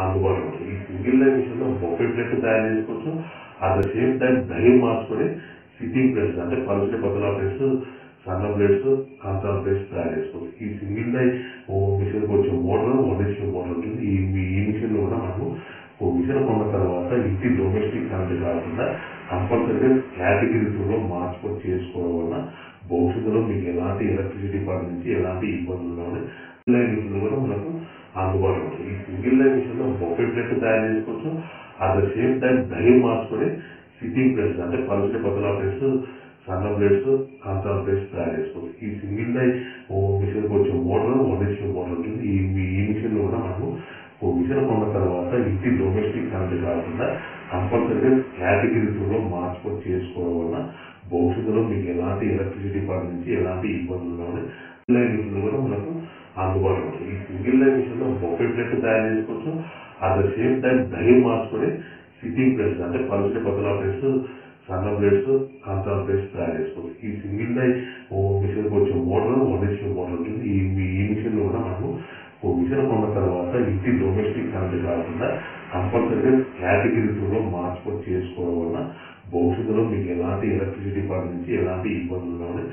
అందుబాటులో ఉంటుంది. ఈ సింగిల్ లైన్ మిషన్లో బొఫే ప్లేట్ తయారు చేసుకోవచ్చు. అట్ ద సేమ్ టైం దహి మార్చుకొని సిట్టింగ్ ప్లేస్ అంటే పలుచని పతలా ప్లేస్ సన్న ప్లేట్స్ కాంతా ప్లేస్ తయారు చేసుకోవచ్చు. ఈ సింగిల్ లైన్ మిషన్ కొంచెం మోటార్ వన్ హెచ్పి మోటార్ ఉంటుంది. ఈ ఈ మిషన్ కూడా మనము ఓ మిషన్ కొన్న తర్వాత ఇంటి డొమెస్టిక్ కరెంట్ కాకుండా కంపల్సరీగా కేటగిరీ మార్చుకొని చేసుకోవడం వల్ల భవిష్యత్తులో మీకు ఎలాంటి ఎలక్ట్రిసిటీ డిపార్ట్మెంట్ నుంచి ఎలాంటి ఇబ్బందులు కానీ కూడా మనకు అందుబాటులో ఉంటుంది ఈ single line machine buffet plate తయారు చేసుకోవచ్చు. అట్ ద సేమ్ టైం దహి మార్చుకొని సిట్టింగ్ ప్లేస్ అంటే పలుచని పతలా ప్లేస్ సన్న ప్లేట్స్ కాంతా ప్లేస్ తయారు చేసుకోవచ్చు. ఈ సింగిల్ లైన్ మిషన్ కొంచెం మోటార్ వన్ హెచ్పి మోటార్ ఉంటుంది ఈ ఈ మిషన్ కూడా మనము ఓ మిషన్ కొన్న తర్వాత ఇంటి డొమెస్టిక్ కరెంట్ కాకుండా కంపల్సరీగా కేటగిరీ మార్చుకొని చేసుకోవడం వల్ల భవిష్యత్తులో మీకు ఎలాంటి ఎలక్ట్రిసిటీ డిపార్ట్మెంట్ నుంచి ఎలాంటి ఇబ్బందులు కానీ లైన్ కూడా మనకు అందుబాటులో ఉంటుంది ఈ సింగిల్ లైన్ మిషన్లో బొఫే తయారు చేసుకోవచ్చు. అట్ ద సేమ్ టైం ధైర్యం మార్చుకొని సిట్టింగ్ ప్లేస్ అంటే పలుచని పతలా ప్లేస్ సన్న ప్లేట్స్ కాంతా ప్లేస్ తయారు చేసుకోవచ్చు. ఈ సింగిల్ లైన్ మిషన్ వచ్చే మోటార్ వన్ ఇచ్చిన మోటార్ ఉంటుంది. ఈ ఈ మిషన్ కూడా మనము మిషన్ కొన్న తర్వాత ఇంటి డొమెస్టిక్ కరెంట్ కాకుండా కంపల్సరీగా కేటగిరీ లో మార్చుకొని చేసుకోవడం వల్ల భవిష్యత్తులో మీకు ఎలాంటి ఎలక్ట్రిసిటీ డిపార్ట్మెంట్ నుంచి ఎలాంటి ఇబ్బందులు కానీ